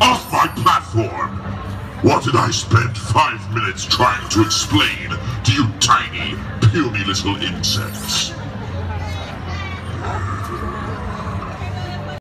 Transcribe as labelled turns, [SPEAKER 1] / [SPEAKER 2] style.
[SPEAKER 1] Off my platform! What did I spend five minutes trying to explain to you tiny, puny little insects?